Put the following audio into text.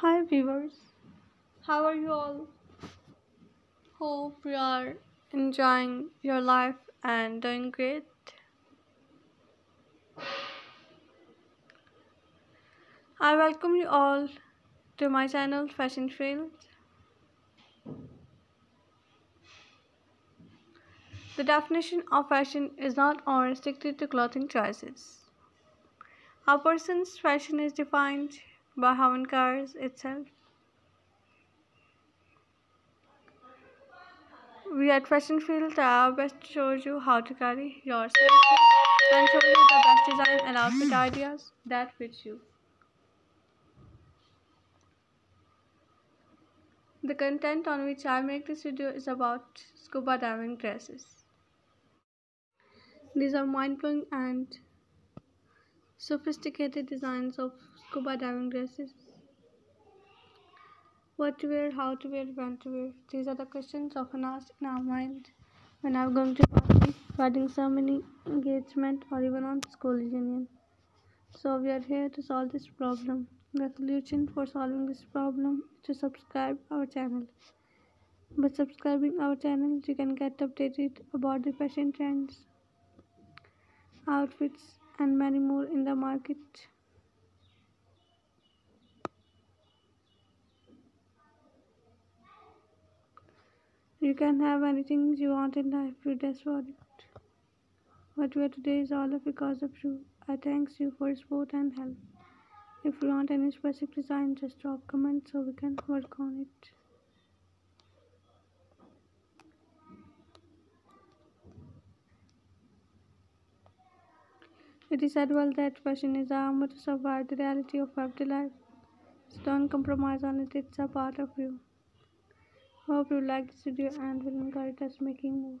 Hi viewers, how are you all? Hope you are enjoying your life and doing great. I welcome you all to my channel Fashion Field. The definition of fashion is not only restricted to clothing choices. A person's fashion is defined by cars itself. We at Fashion Field our best to show you how to carry yourself and show you the best design and outfit hmm. ideas that fit you. The content on which I make this video is about scuba diving dresses. These are mind-blowing and sophisticated designs of scuba diving dresses. What to wear, how to wear, when to wear. These are the questions often asked in our mind when I'm going to party, wedding ceremony, engagement, or even on school reunion. So we are here to solve this problem. The solution for solving this problem is to subscribe our channel. By subscribing our channel, you can get updated about the fashion trends, outfits, and many more in the market. You can have anything you want in life, you just for it. What we are today is all because of you. I thanks you for support and help. If you want any specific design, just drop comment so we can work on it. It is said well that fashion is the armor to survive the reality of everyday life. So don't compromise on it, it's a part of you. Hope you like this video and will encourage us making more.